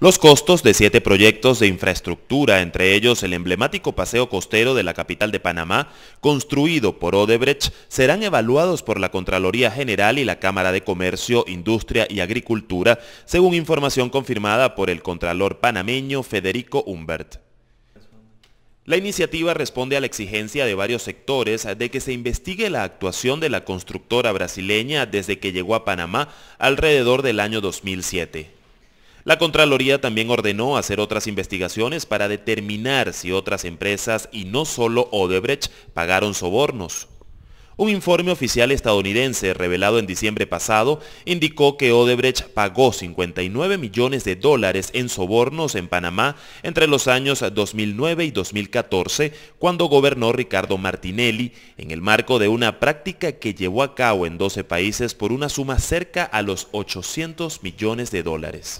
Los costos de siete proyectos de infraestructura, entre ellos el emblemático paseo costero de la capital de Panamá, construido por Odebrecht, serán evaluados por la Contraloría General y la Cámara de Comercio, Industria y Agricultura, según información confirmada por el Contralor panameño Federico Humbert. La iniciativa responde a la exigencia de varios sectores de que se investigue la actuación de la constructora brasileña desde que llegó a Panamá alrededor del año 2007. La Contraloría también ordenó hacer otras investigaciones para determinar si otras empresas y no solo Odebrecht pagaron sobornos. Un informe oficial estadounidense revelado en diciembre pasado indicó que Odebrecht pagó 59 millones de dólares en sobornos en Panamá entre los años 2009 y 2014, cuando gobernó Ricardo Martinelli, en el marco de una práctica que llevó a cabo en 12 países por una suma cerca a los 800 millones de dólares.